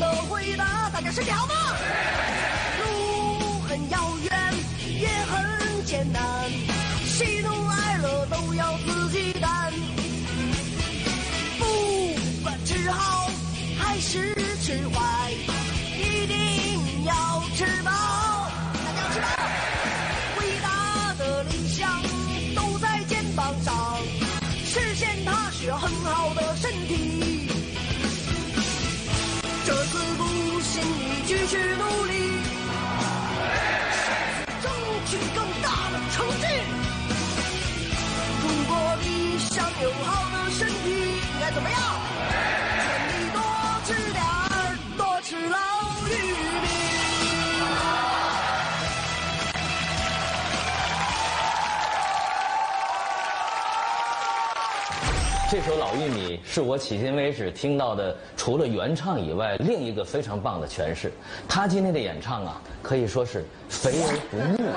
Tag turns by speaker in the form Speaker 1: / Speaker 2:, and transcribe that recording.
Speaker 1: 的回答大家身体好吗？路很遥远，也很艰难，喜怒哀乐都要自己担。不管吃好还是吃坏，一定要吃饱。大家吃饱。伟大的理想都在肩膀上，实现它需要很好的身体。继续努力，争取更大的成绩。如果你想有好的身体，应该怎么样？全力多吃点
Speaker 2: 这首《老玉米》是我迄今为止听到的除了原唱以外另一个非常棒的诠释。他今天的演唱啊，可以说是肥而不腻。